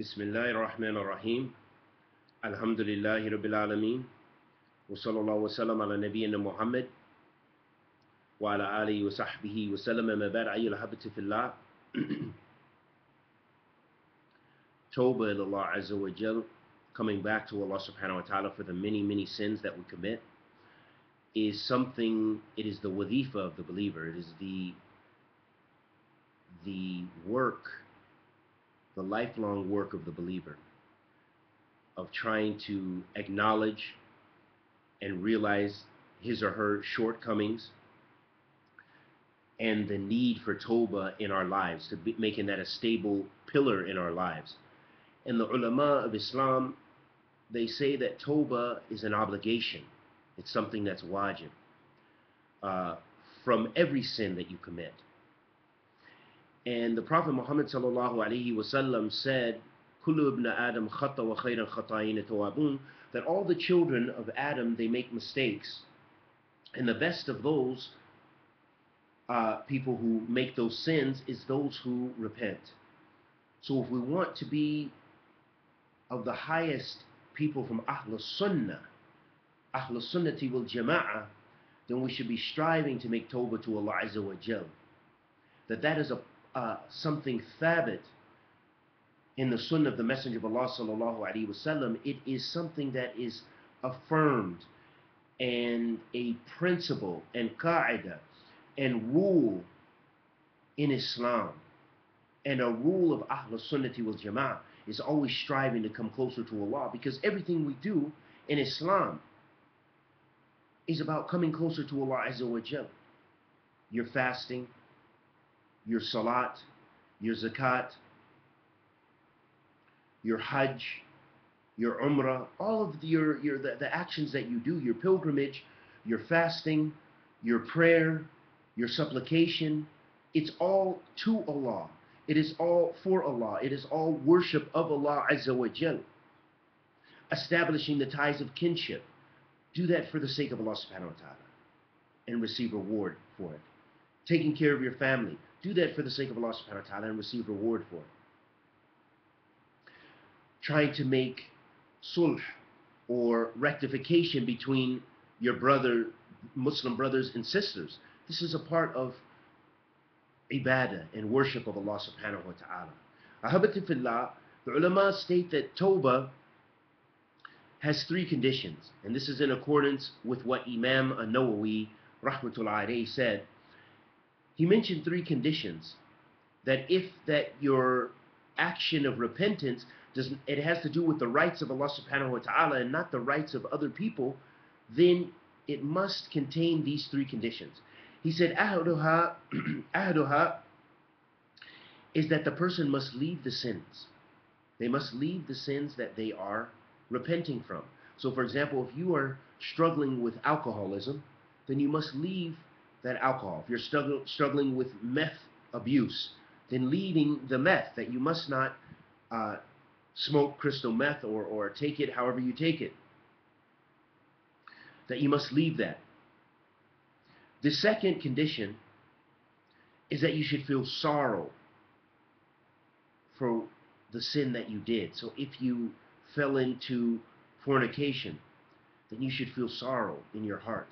بسم الله الرحمن الرحيم الحمد لله رب العالمين وصلى الله وسلم على نبينا محمد وعلى آله وصحبه وسلم ما بعد أيها الأحبة في الله Tawbah to Allah Azza wa Jal, coming back to Allah subhanahu wa ta'ala for the many, many sins that we commit, is something, it is the wadifa of the believer. It is the, the work, the lifelong work of the believer of trying to acknowledge and realize his or her shortcomings and the need for Toba in our lives, to be, making that a stable pillar in our lives. And the ulama of Islam, they say that Toba is an obligation. It's something that's wajib uh, from every sin that you commit. And the Prophet Muhammad sallallahu alaihi wasallam said, "Kullu ibn Adam khata wa khayran khata'in tawabun." That all the children of Adam they make mistakes, and the best of those uh, people who make those sins is those who repent. So if we want to be of the highest people from Ahlul Sunnah, Ahlul Sunnati wal Jama'ah, then we should be striving to make Tawbah to Allah Azza wa Jal. That that is a uh, something thabit in the Sunnah of the Messenger of Allah Sallallahu Alaihi Wasallam. It is something that is affirmed and a principle and qaida and rule in Islam and a rule of Ahlul Sunnati wal Jama'ah is always striving to come closer to Allah because everything we do in Islam is about coming closer to Allah Azza wa Jal. Fasting, your salat, your zakat, your hajj, your umrah, all of the, your, your, the, the actions that you do, your pilgrimage, your fasting, your prayer, your supplication, it's all to Allah. It is all for Allah. It is all worship of Allah Azza wa Jal. Establishing the ties of kinship. Do that for the sake of Allah subhanahu wa ta'ala and receive reward for it. Taking care of your family. Do that for the sake of Allah subhanahu wa ta'ala and receive reward for it. Trying to make sulh or rectification between your brother, Muslim brothers and sisters. This is a part of ibadah and worship of Allah subhanahu wa ta'ala. Ahabati fillah, the ulama state that tawbah has three conditions, and this is in accordance with what Imam An-Nawawi rahmatullah alayhi said. He mentioned three conditions that if that your action of repentance does it has to do with the rights of Allah subhanahu wa ta'ala and not the rights of other people, then it must contain these three conditions. He said, ahaduha, ahaduha is that the person must leave the sins. They must leave the sins that they are repenting from. So, for example, if you are struggling with alcoholism, then you must leave that alcohol. If you're struggling with meth abuse, then leaving the meth, that you must not uh, smoke crystal meth or, or take it however you take it. That you must leave that. The second condition is that you should feel sorrow for the sin that you did. So if you fell into fornication, then you should feel sorrow in your heart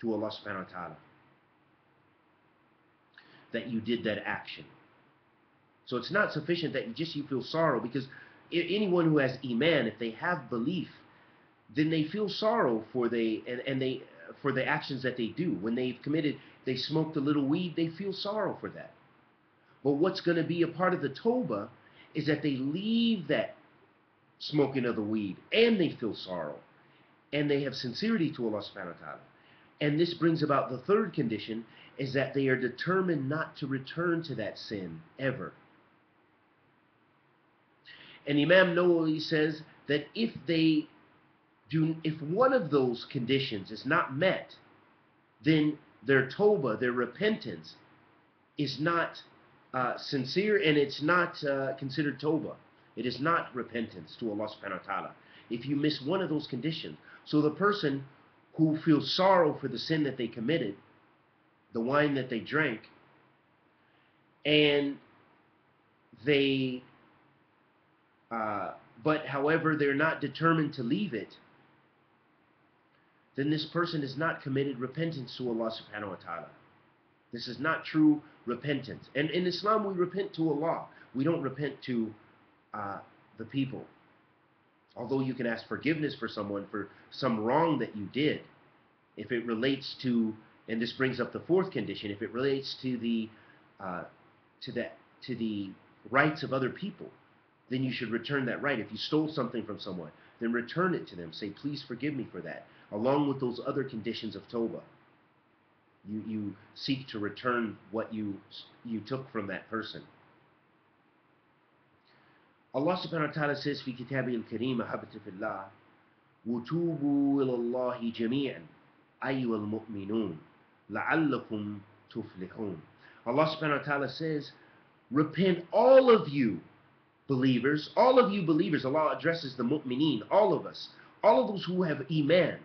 to Allah subhanahu wa ta'ala that you did that action. So it's not sufficient that you just you feel sorrow because anyone who has iman, if they have belief, then they feel sorrow for they and, and they for the actions that they do. When they've committed, they smoked a little weed, they feel sorrow for that. But what's going to be a part of the Toba is that they leave that smoking of the weed and they feel sorrow and they have sincerity to Allah subhanahu wa ta'ala. And this brings about the third condition is that they are determined not to return to that sin ever. And Imam Nawawi says that if they do, if one of those conditions is not met, then their toba, their repentance, is not uh, sincere and it's not uh, considered toba. It is not repentance to Allah subhanahu wa ta'ala. If you miss one of those conditions, so the person who feels sorrow for the sin that they committed, the wine that they drank, and they uh, but however they're not determined to leave it, then this person has not committed repentance to Allah subhanahu wa ta'ala. This is not true repentance. And in Islam, we repent to Allah. We don't repent to uh, the people. Although you can ask forgiveness for someone for some wrong that you did, if it relates to, and this brings up the fourth condition, if it relates to the uh, to the to the rights of other people, then you should return that right. If you stole something from someone, then return it to them. Say, please forgive me for that, along with those other conditions of Toba. You, you seek to return what you, you took from that person. Allah subhanahu wa ta'ala says في كتابه الكريم أحبت في الله وتوبوا إلى الله جميعا أيها المؤمنون لعلكم تفلحون Allah subhanahu wa ta'ala says repent all of you believers all of you believers Allah addresses the mu'mineen all of us all of those who have iman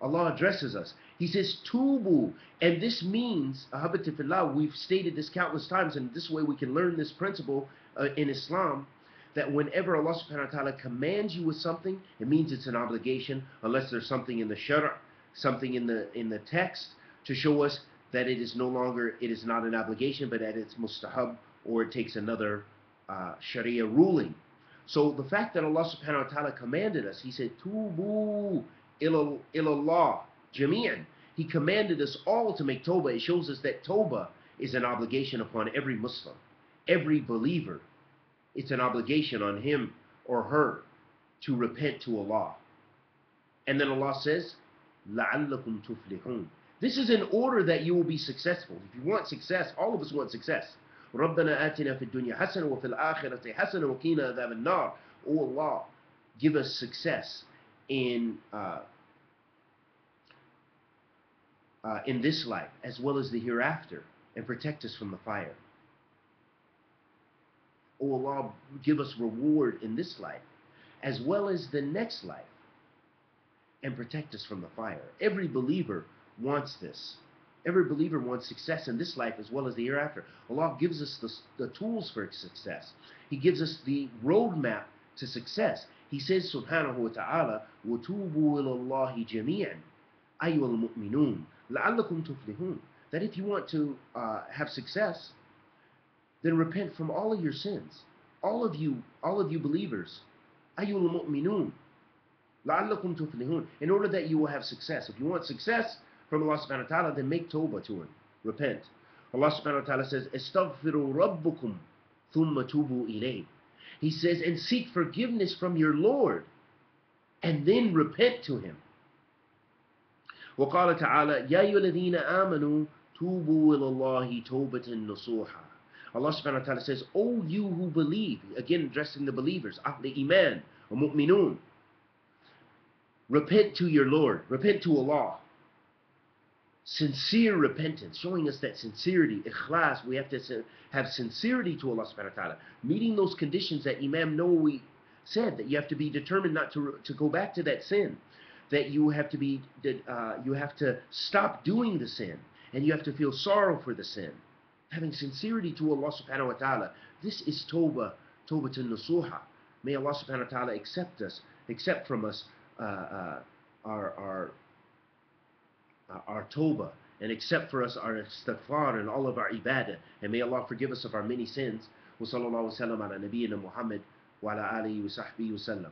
Allah addresses us he says tubu and this means ahabatifillah we've stated this countless times and this way we can learn this principle uh, in Islam that whenever Allah subhanahu wa ta'ala commands you with something, it means it's an obligation, unless there's something in the shara, something in the in the text to show us that it is no longer it is not an obligation, but that it's mustahab or it takes another uh, sharia ruling. So the fact that Allah subhanahu wa ta'ala commanded us, He said, Tubu ilallah jami'an. He commanded us all to make tawbah. It shows us that tawbah is an obligation upon every Muslim, every believer it's an obligation on him or her to repent to Allah. And then Allah says, لَعَلَّكُمْ تُفْلِحُونَ This is in order that you will be successful. If you want success, all of us want success. رَبَّنَا آتِنَا فِي الدُّنْيا حَسَنًا وَفِي الْآخِرَةِ حَسَنًا وَقِينَا عَذَابَ النَّارِ O Allah, give us success in uh, uh, in this life as well as the hereafter and protect us from the fire. O Allah, give us reward in this life as well as the next life and protect us from the fire. Every believer wants this. Every believer wants success in this life as well as the hereafter. Allah gives us the, the tools for success. He gives us the roadmap to success. He says, subhanahu wa ta'ala, وَتُوبُوا إِلَى اللَّهِ جَمِيعًا أَيُّهَا الْمُؤْمِنُونَ لَعَلَّكُمْ تُفْلِحُونَ That if you want to uh, have success, then repent from all of your sins. All of you, all of you believers. أَيُّ الْمُؤْمِنُونَ لَعَلَّكُمْ تُفْلِحُونَ In order that you will have success. If you want success from Allah subhanahu wa ta'ala, then make tawbah to Him. Repent. Allah subhanahu wa ta'ala says, استغفروا ربكم ثم توبوا إليه. He says, and seek forgiveness from your Lord, and then repent to Him. وقال تعالى يا أيها الذين آمنوا توبوا إلى الله توبة نصوحا Allah subhanahu wa ta'ala says, O you who believe, again addressing the believers, ahli iman, or mu'minun, repent to your Lord, repent to Allah. Sincere repentance, showing us that sincerity, ikhlas, we have to have sincerity to Allah subhanahu wa ta'ala. Meeting those conditions that Imam Nawawi said, that you have to be determined not to, to go back to that sin. That you have to be, uh, you have to stop doing the sin. And you have to feel sorrow for the sin having sincerity to Allah subhanahu wa ta'ala. This is tawbah, tawbah to nasuha. May Allah subhanahu wa ta'ala accept us, accept from us uh, uh, our, our, uh, our tawbah and accept for us our istighfar and all of our ibadah. And may Allah forgive us of our many sins. وصلى الله وسلم على نبينا محمد وعلى آله وصحبه وسلم